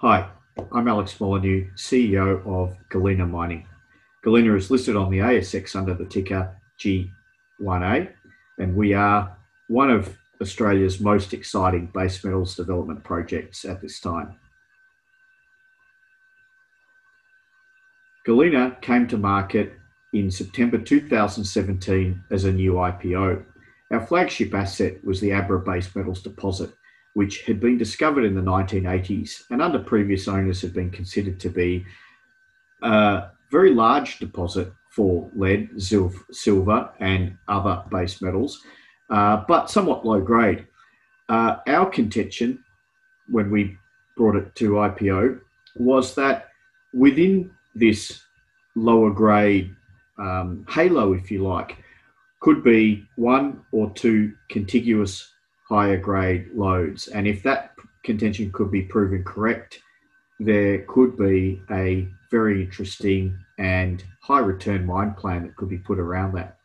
Hi, I'm Alex Molyneux, CEO of Galena Mining. Galena is listed on the ASX under the ticker G1A, and we are one of Australia's most exciting base metals development projects at this time. Galena came to market in September 2017 as a new IPO. Our flagship asset was the Abra base metals deposit, which had been discovered in the 1980s and under previous owners had been considered to be a very large deposit for lead, silver, and other base metals, uh, but somewhat low grade. Uh, our contention when we brought it to IPO was that within this lower grade um, halo, if you like, could be one or two contiguous higher grade lodes. And if that contention could be proven correct, there could be a very interesting and high return mine plan that could be put around that.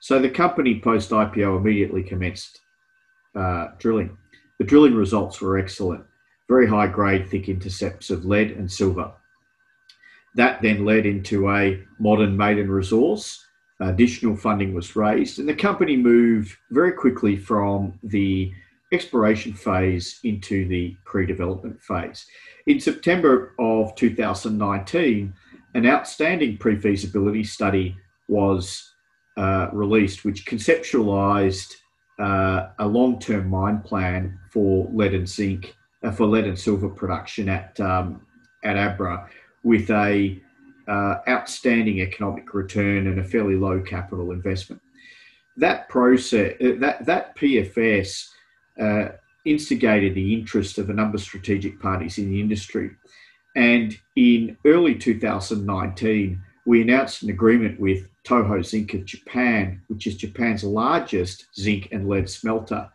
So the company post IPO immediately commenced uh, drilling. The drilling results were excellent, very high grade, thick intercepts of lead and silver. That then led into a modern maiden resource additional funding was raised, and the company moved very quickly from the exploration phase into the pre development phase. In September of 2019, an outstanding pre feasibility study was uh, released, which conceptualized uh, a long term mine plan for lead and zinc, uh, for lead and silver production at, um, at Abra with a uh, outstanding economic return and a fairly low capital investment. That process, uh, that that PFS, uh, instigated the interest of a number of strategic parties in the industry, and in early 2019, we announced an agreement with Toho Zinc of Japan, which is Japan's largest zinc and lead smelter,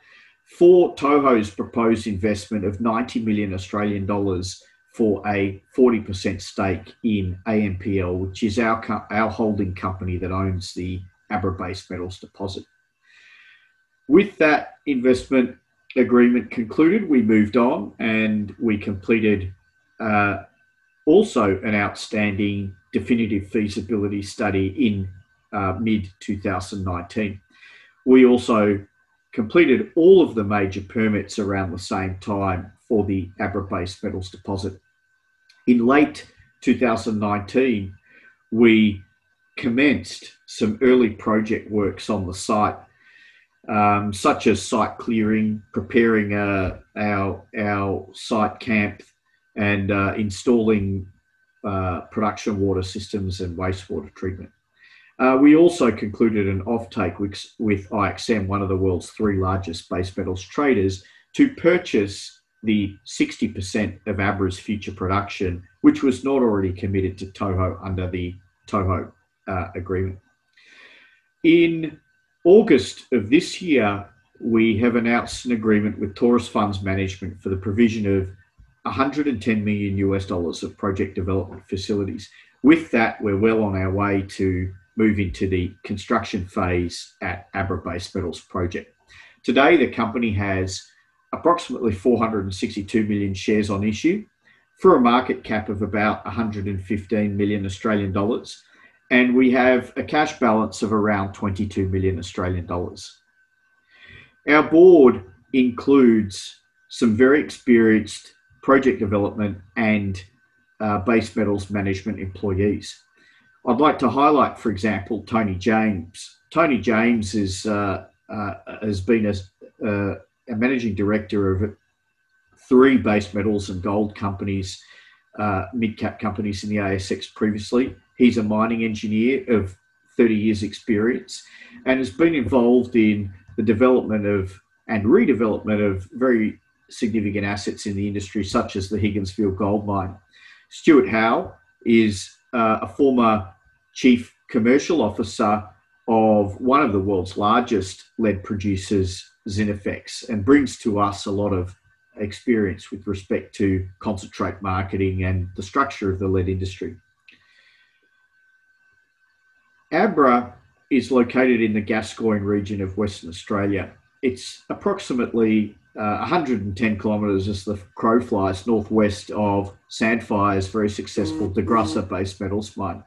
for Toho's proposed investment of 90 million Australian dollars for a 40% stake in AMPL, which is our, our holding company that owns the Abra Base Metals deposit. With that investment agreement concluded, we moved on and we completed uh, also an outstanding definitive feasibility study in uh, mid 2019. We also completed all of the major permits around the same time for the Abra Base Metals deposit in late 2019, we commenced some early project works on the site, um, such as site clearing, preparing uh, our, our site camp, and uh, installing uh, production water systems and wastewater treatment. Uh, we also concluded an offtake with, with IXM, one of the world's three largest base metals traders, to purchase the 60% of Abra's future production, which was not already committed to Toho under the Toho uh, agreement. In August of this year, we have announced an agreement with Taurus Funds Management for the provision of 110 million US dollars of project development facilities. With that, we're well on our way to move into the construction phase at Abra Base Metals project. Today, the company has approximately 462 million shares on issue for a market cap of about 115 million Australian dollars. And we have a cash balance of around 22 million Australian dollars. Our board includes some very experienced project development and uh, base metals management employees. I'd like to highlight, for example, Tony James. Tony James is, uh, uh, has been a, uh, a managing director of three base metals and gold companies, uh, mid cap companies in the ASX previously. He's a mining engineer of 30 years' experience and has been involved in the development of and redevelopment of very significant assets in the industry, such as the Higginsville gold mine. Stuart Howe is uh, a former chief commercial officer of one of the world's largest lead producers Zinifex and brings to us a lot of experience with respect to concentrate marketing and the structure of the lead industry. Abra is located in the Gascoyne region of Western Australia. It's approximately uh, 110 kilometres as the crow flies northwest of Sandfire's very successful DeGrussa base metals mine.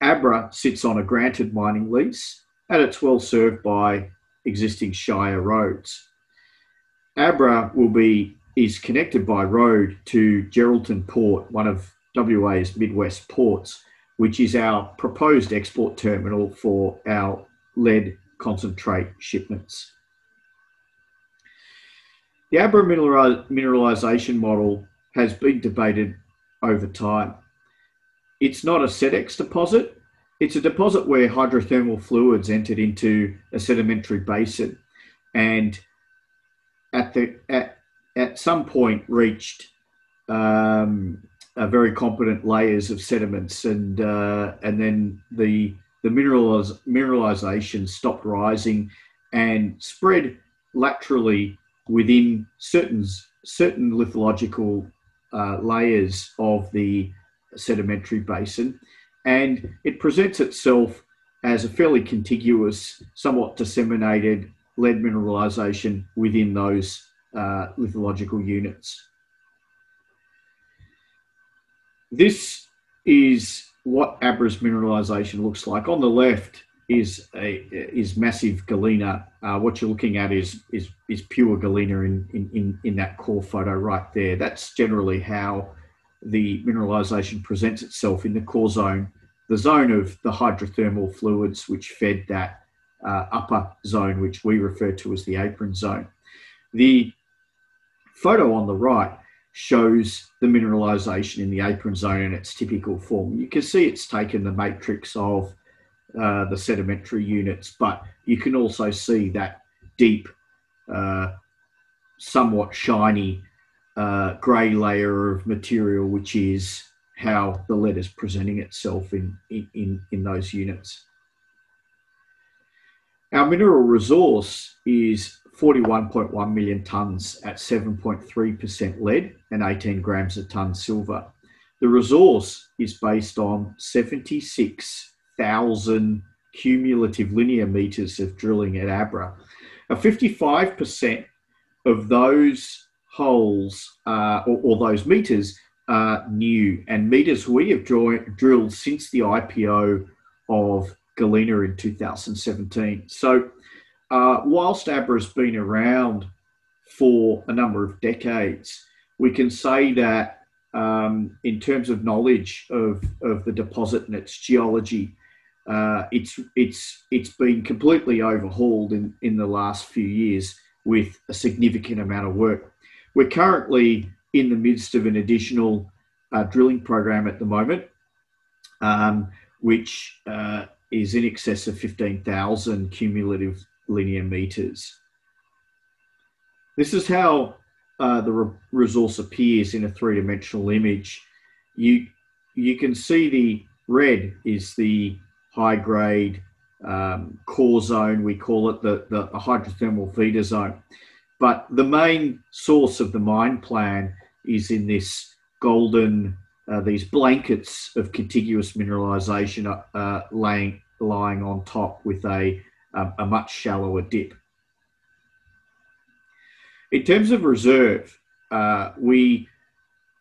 Abra sits on a granted mining lease and it's well served by existing Shire roads. Abra will be is connected by road to Geraldton Port, one of WA's Midwest ports, which is our proposed export terminal for our lead concentrate shipments. The Abra mineralisation model has been debated over time. It's not a SEDEX deposit, it's a deposit where hydrothermal fluids entered into a sedimentary basin and at, the, at, at some point reached um, very competent layers of sediments and, uh, and then the, the mineraliz- mineralization stopped rising and spread laterally within certain certain lithological uh, layers of the sedimentary basin, and it presents itself as a fairly contiguous, somewhat disseminated lead mineralisation within those uh, lithological units. This is what Abra's mineralisation looks like. On the left, is a is massive galena. Uh, what you're looking at is is is pure galena in, in in in that core photo right there. That's generally how the mineralization presents itself in the core zone, the zone of the hydrothermal fluids which fed that uh, upper zone, which we refer to as the apron zone. The photo on the right shows the mineralization in the apron zone in its typical form. You can see it's taken the matrix of uh, the sedimentary units, but you can also see that deep, uh, somewhat shiny uh, grey layer of material, which is how the lead is presenting itself in, in, in those units. Our mineral resource is 41.1 million tonnes at 7.3% lead and 18 grams a tonne silver. The resource is based on 76 thousand cumulative linear meters of drilling at Abra. Now, 55% of those holes uh, or, or, those meters are new, and meters we have drilled since the IPO of Galena in 2017. So, uh, whilst Abra has been around for a number of decades, we can say that um, in terms of knowledge of, of the deposit and its geology, uh, it's it's it's been completely overhauled in in the last few years with a significant amount of work. We're currently in the midst of an additional uh, drilling program at the moment, um, which uh, is in excess of 15,000 cumulative linear meters. This is how uh, the re- resource appears in a three-dimensional image. You you can see the red is the high grade um, core zone. We call it the, the hydrothermal feeder zone. But the main source of the mine plan is in this golden, uh, these blankets of contiguous mineralisation uh, uh, laying, lying on top with a, a, a much shallower dip. In terms of reserve, uh, we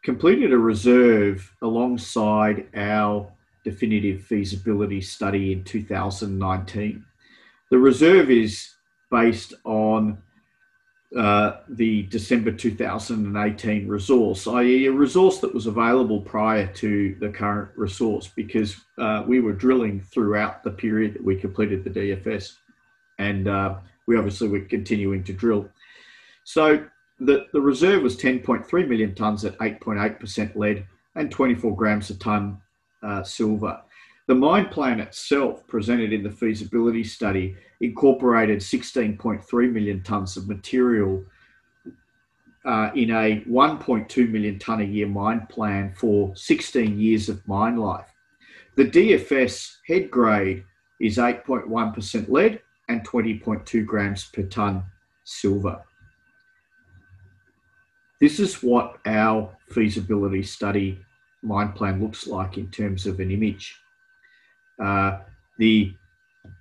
completed a reserve alongside our definitive feasibility study in 2019. The reserve is based on uh, the December 2018 resource, i.e., a resource that was available prior to the current resource because uh, we were drilling throughout the period that we completed the DFS. And uh, we obviously were continuing to drill. So the, the reserve was 10.3 million tonnes at 8.8% lead and 24 grams a tonne uh, silver. The mine plan itself, presented in the feasibility study, incorporated 16.3 million tonnes of material uh, in a 1.2 million tonne a year mine plan for 16 years of mine life. The DFS head grade is 8.1% lead and 20.2 grams per tonne silver. This is what our feasibility study mine plan looks like in terms of an image. Uh, the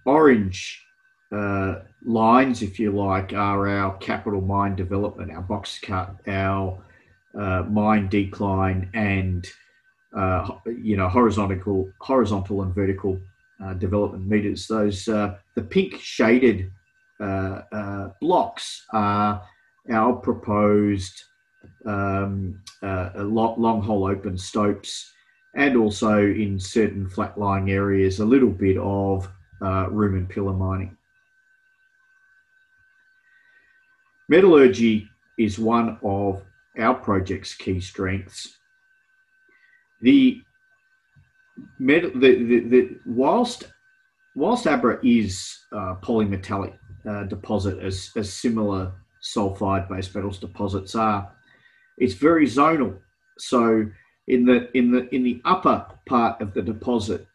orange uh, lines, if you like, are our capital mine development, our box cut, our uh, mine decline, and uh, you know horizontal, horizontal and vertical uh, development meters. Those the pink shaded blocks are our proposed um, long hole open stopes, and also in certain flat lying areas, a little bit of room and pillar mining. Metallurgy is one of our project's key strengths. The, the, the, the whilst whilst Abra is uh, polymetallic uh, deposit as, as similar sulfide base metals deposits are, it's very zonal. So in the in the in the upper part of the deposit,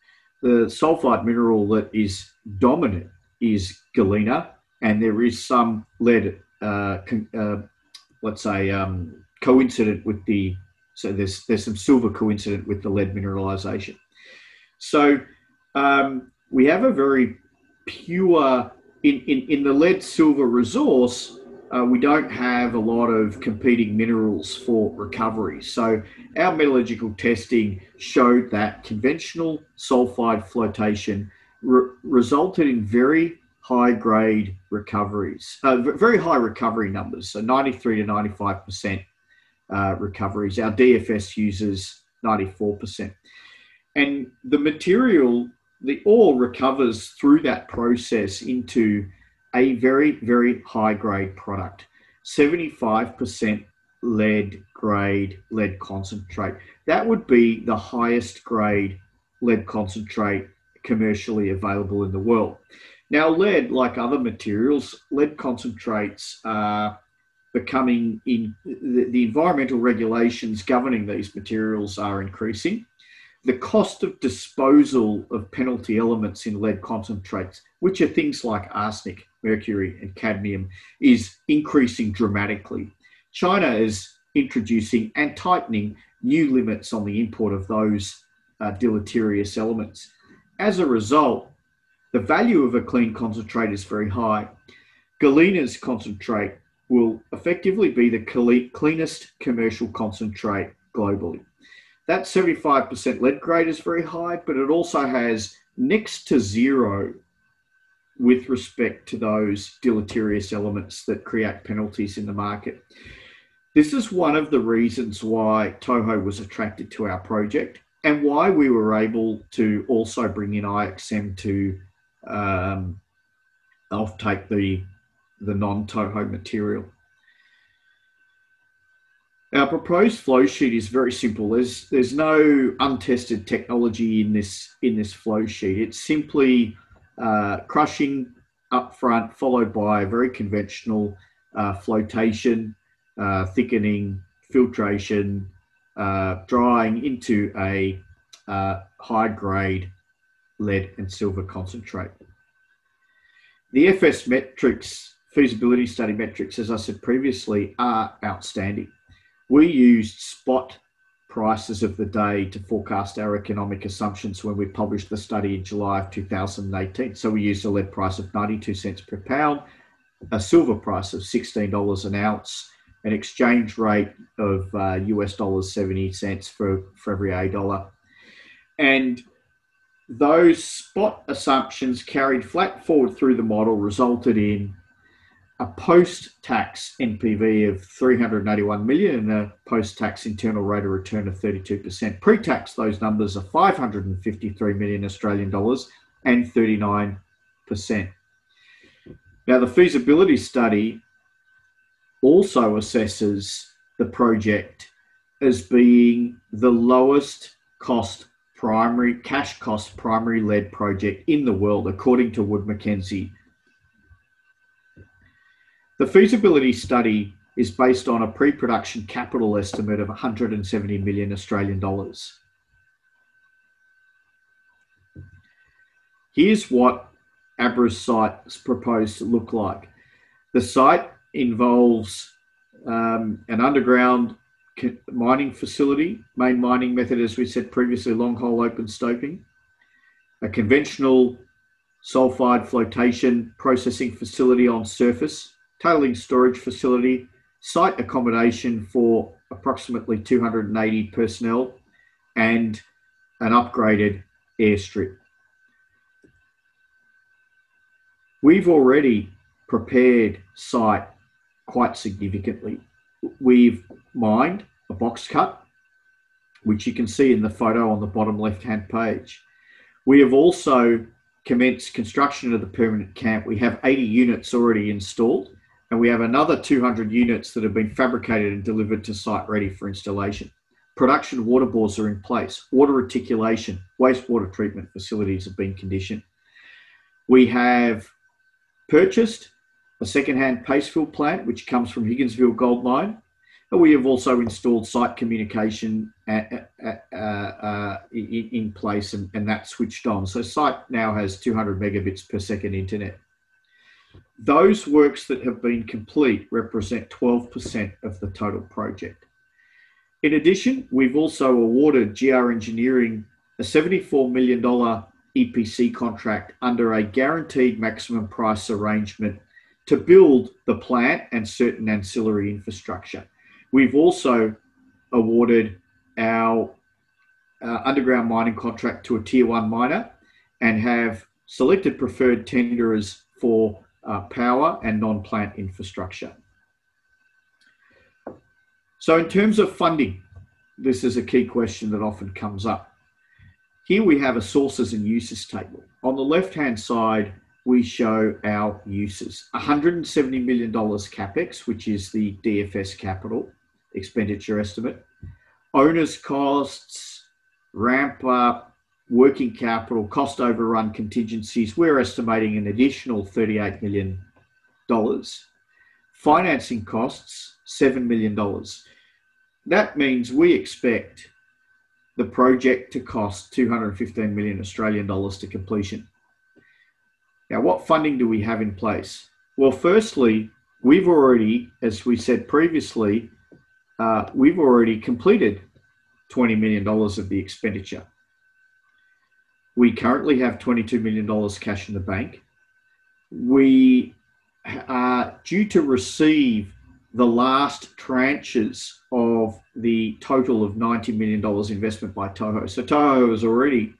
the sulfide mineral that is dominant is galena, and there is some lead uh, uh, let's say, um, coincident with the, so there's, there's some silver coincident with the lead mineralization. So um, we have a very pure, in, in, in the lead silver resource, uh, we don't have a lot of competing minerals for recovery. So our metallurgical testing showed that conventional sulfide flotation re- resulted in very high grade recoveries, uh, very high recovery numbers, so 93 to 95% uh, recoveries. Our DFS uses 94%. And the material, the ore recovers through that process into a very, very high grade product 75% lead grade lead concentrate. That would be the highest grade lead concentrate commercially available in the world. Now, lead, like other materials, lead concentrates are becoming in the, the environmental regulations governing these materials are increasing. The cost of disposal of penalty elements in lead concentrates, which are things like arsenic, mercury, and cadmium, is increasing dramatically. China is introducing and tightening new limits on the import of those uh, deleterious elements. As a result, the value of a clean concentrate is very high. Galena's concentrate will effectively be the cleanest commercial concentrate globally. That 75% lead grade is very high, but it also has next to zero with respect to those deleterious elements that create penalties in the market. This is one of the reasons why Toho was attracted to our project and why we were able to also bring in IXM to um, take the, the non-Toho material. Our proposed flow sheet is very simple. There's there's no untested technology in this in this flow sheet. It's simply uh, crushing up front, followed by a very conventional uh, flotation, uh, thickening, filtration, uh, drying into a uh, high grade lead and silver concentrate. The FS metrics, feasibility study metrics, as I said previously, are outstanding. We used spot prices of the day to forecast our economic assumptions when we published the study in July of 2018. So we used a lead price of 92 cents per pound, a silver price of $16 an ounce, an exchange rate of uh, US dollars 70 cents for, for every A dollar. And those spot assumptions carried flat forward through the model resulted in a post-tax NPV of 381 million and a post-tax internal rate of return of 32%. Pre-tax, those numbers are 553 million Australian dollars and 39%. Now, the feasibility study also assesses the project as being the lowest cost primary cash cost primary lead project in the world, according to Wood Mackenzie. The feasibility study is based on a pre-production capital estimate of 170 million Australian dollars. Here's what Abra's site is proposed to look like. The site involves um, an underground mining facility, main mining method, as we said previously, long hole open stoping, a conventional sulfide flotation processing facility on surface, tailing storage facility, site accommodation for approximately 280 personnel, and an upgraded airstrip. We've already prepared site quite significantly. We've mined a box cut, which you can see in the photo on the bottom left hand page. We have also commenced construction of the permanent camp. We have 80 units already installed, and we have another 200 units that have been fabricated and delivered to site ready for installation. Production water bores are in place. Water reticulation, wastewater treatment facilities have been conditioned. We have purchased a second-hand paste fill plant, which comes from Higginsville Gold Mine. And we have also installed site communication at, at, uh, uh, in, in, place and, and that's switched on. So site now has 200 megabits per second internet. Those works that have been complete represent 12% of the total project. In addition, we've also awarded GR Engineering a $74 million EPC contract under a guaranteed maximum price arrangement to build the plant and certain ancillary infrastructure. We've also awarded our uh, underground mining contract to a tier one miner and have selected preferred tenderers for uh, power and non plant infrastructure. So, in terms of funding, this is a key question that often comes up. Here we have a sources and uses table. On the left hand side, we show our uses $170 million capex, which is the DFS capital expenditure estimate, owners' costs, ramp up, working capital, cost overrun contingencies. We're estimating an additional $38 million. Financing costs, $7 million. That means we expect the project to cost 215 million Australian dollars to completion. Now, what funding do we have in place? Well, firstly, we've already, as we said previously, uh, we've already completed $20 million of the expenditure. We currently have $22 million cash in the bank. We are due to receive the last tranches of the total of $90 million investment by Toho. So Toho has already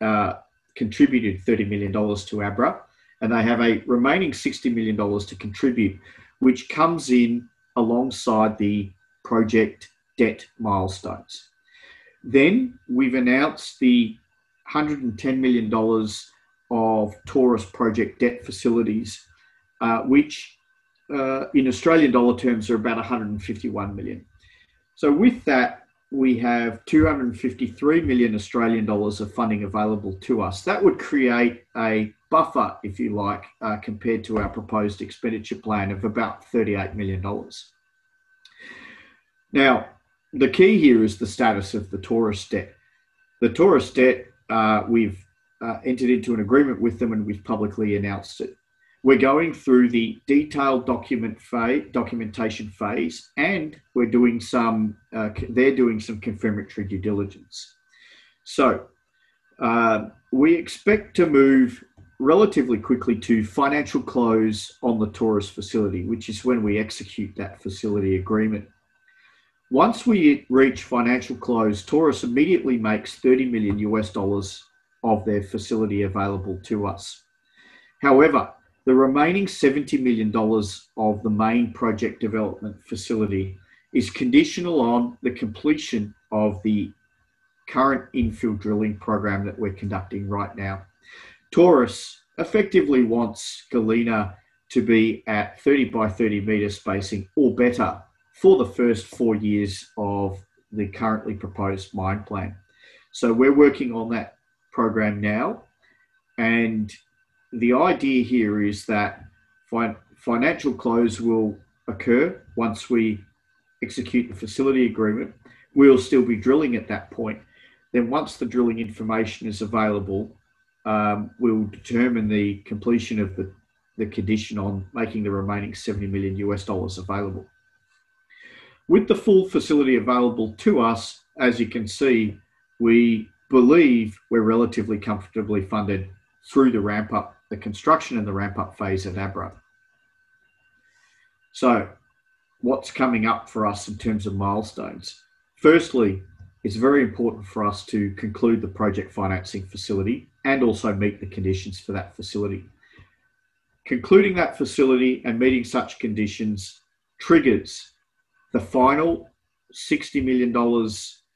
uh, contributed $30 million to Abra, and they have a remaining $60 million to contribute, which comes in alongside the project debt milestones. Then we've announced the $110 million of Taurus project debt facilities, uh, which uh, in Australian dollar terms are about 151 million. So with that, we have 253 million Australian dollars of funding available to us. That would create a buffer, if you like, uh, compared to our proposed expenditure plan of about $38 million. Now, the key here is the status of the Taurus debt. The Taurus debt, uh, we've uh, entered into an agreement with them and we've publicly announced it. We're going through the detailed document documentation phase, and we're doing some. Uh, they're doing some confirmatory due diligence. So uh, we expect to move relatively quickly to financial close on the Taurus facility, which is when we execute that facility agreement. Once we reach financial close, Taurus immediately makes 30 million US dollars of their facility available to us. However, the remaining $70 million of the main project development facility is conditional on the completion of the current infill drilling program that we're conducting right now. Taurus effectively wants Galena to be at 30 by 30 metre spacing or better for the first four years of the currently proposed mine plan. So we're working on that program now and the idea here is that fi- financial close will occur once we execute the facility agreement. We'll still be drilling at that point. Then, once the drilling information is available, um, we'll determine the completion of the, the condition on making the remaining 70 million US dollars available. With the full facility available to us, as you can see, we believe we're relatively comfortably funded through the ramp up, the construction and the ramp up phase at Abra. So, what's coming up for us in terms of milestones? Firstly, it's very important for us to conclude the project financing facility and also meet the conditions for that facility. Concluding that facility and meeting such conditions triggers the final $60 million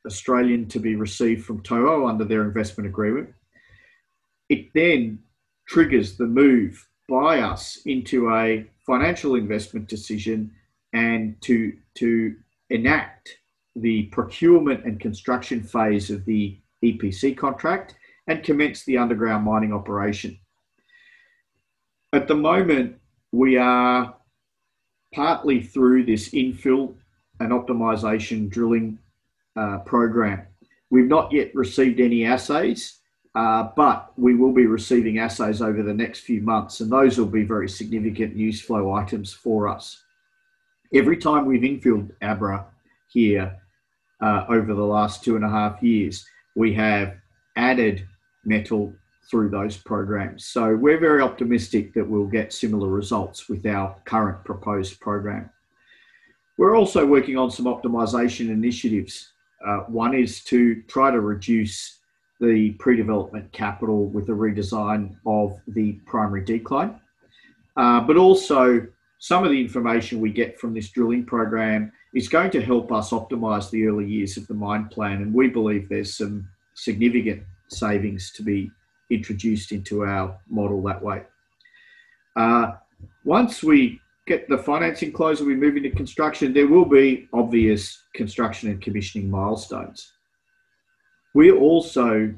Australian to be received from Toho under their investment agreement. It then triggers the move by us into a financial investment decision and to, to enact the procurement and construction phase of the EPC contract and commence the underground mining operation. At the moment, we are partly through this infill and optimization drilling uh, program. We've not yet received any assays, uh, but we will be receiving assays over the next few months, and those will be very significant news flow items for us. Every time we've infilled Abra here uh, over the last two and a half years, we have added metal through those programs. So we're very optimistic that we'll get similar results with our current proposed program. We're also working on some optimization initiatives. Uh, one is to try to reduce the pre-development capital with a redesign of the primary decline, uh, but also some of the information we get from this drilling program is going to help us optimize the early years of the mine plan. And we believe there's some significant savings to be introduced into our model that way. Uh, once we get the financing closed and we move into construction, there will be obvious construction and commissioning milestones. We also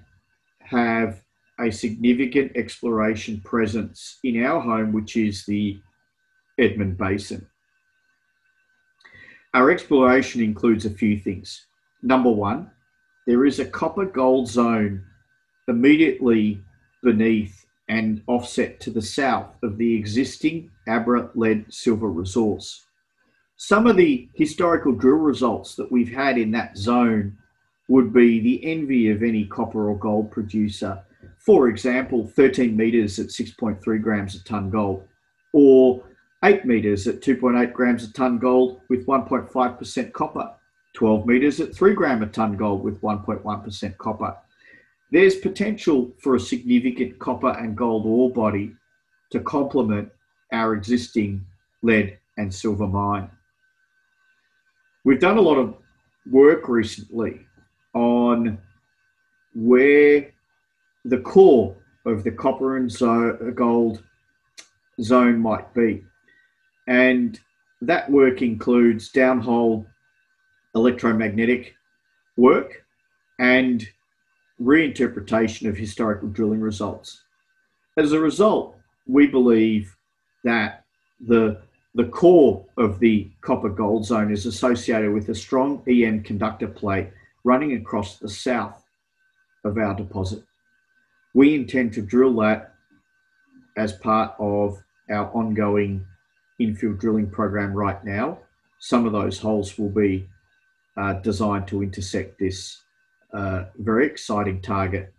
have a significant exploration presence in our home, which is the Edmund Basin. Our exploration includes a few things. Number one, there is a copper gold zone immediately beneath and offset to the south of the existing Abra lead silver resource. Some of the historical drill results that we've had in that zone would be the envy of any copper or gold producer. For example, 13 metres at 6.3 grams a tonne gold, or 8 metres at 2.8 grams a tonne gold with 1.5% copper, 12 metres at 3 gram a tonne gold with 1.1% copper. There's potential for a significant copper and gold ore body to complement our existing lead and silver mine. We've done a lot of work recently on where the core of the copper and gold zone might be. And that work includes downhole electromagnetic work and reinterpretation of historical drilling results. As a result, we believe that the, the core of the copper gold zone is associated with a strong EM conductor plate running across the south of our deposit. We intend to drill that as part of our ongoing infill drilling program right now. Some of those holes will be uh, designed to intersect this uh, very exciting target.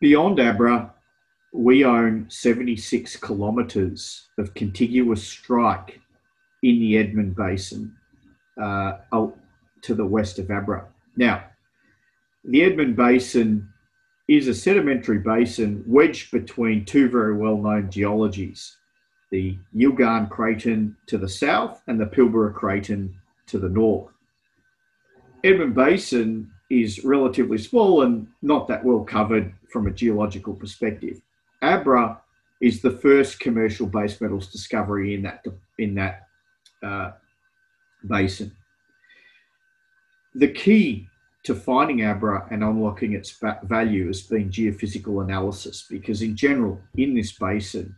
Beyond Abra, we own 76 kilometres of contiguous strike in the Edmund Basin uh, to the west of Abra. Now, the Edmund Basin is a sedimentary basin wedged between two very well known geologies the Yilgarn Craton to the south and the Pilbara Craton to the north. Edmund Basin is relatively small and not that well covered from a geological perspective. Abra is the first commercial base metals discovery in that in that uh, basin. The key to finding Abra and unlocking its value has been geophysical analysis because, in general, in this basin,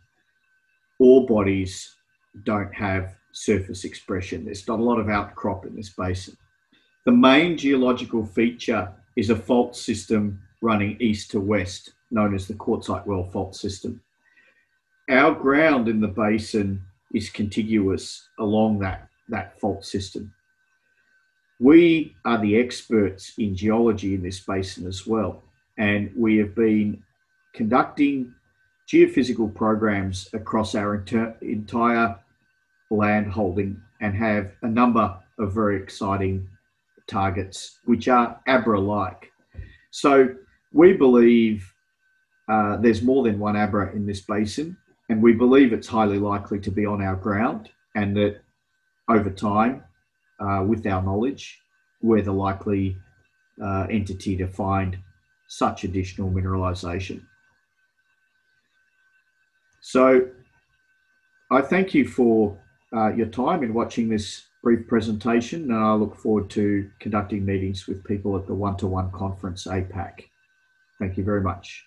ore bodies don't have surface expression. There's not a lot of outcrop in this basin. The main geological feature is a fault system running east to west, known as the Quartzite Well Fault System. Our ground in the basin is contiguous along that, that fault system. We are the experts in geology in this basin as well. and we have been conducting geophysical programs across our inter- entire land holding and have a number of very exciting targets which are Abra like. So we believe uh, there's more than one Abra in this basin, and we believe it's highly likely to be on our ground, and that over time, uh, with our knowledge, we're the likely uh, entity to find such additional mineralisation. So I thank you for uh, your time in watching this brief presentation, and I look forward to conducting meetings with people at the one to one conference APAC. Thank you very much.